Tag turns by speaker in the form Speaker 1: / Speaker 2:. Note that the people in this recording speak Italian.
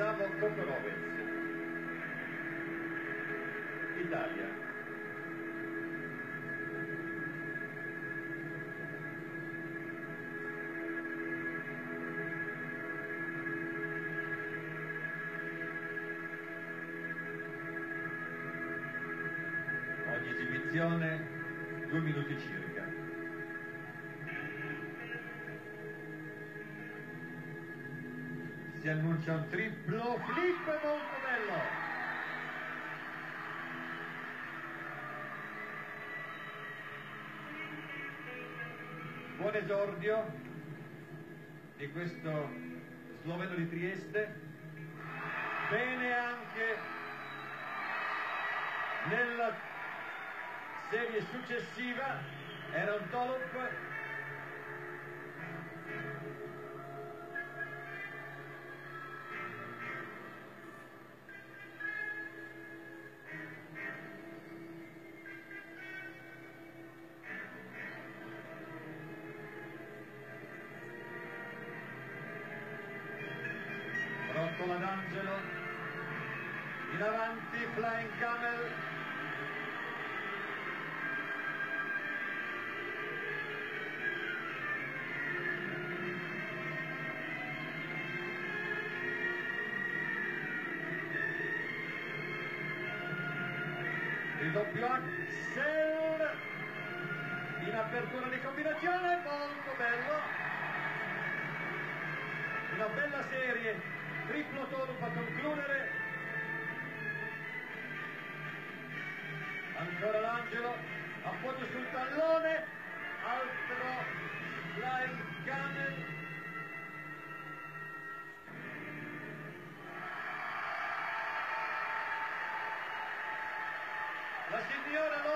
Speaker 1: Savo Kokorovec. Italia. Ogni esibizione due minuti circa. Si annuncia un triplo flip molto bello. Buon esordio di questo sloveno di Trieste. Bene anche nella serie successiva era un Tolop Roccola d'Angelo in avanti Flying Camel. Il doppio Axel in apertura di combinazione molto bello. Una bella serie triplo toro a concludere. Ancora l'angelo appoggio sul tallone altro flying camel. La signora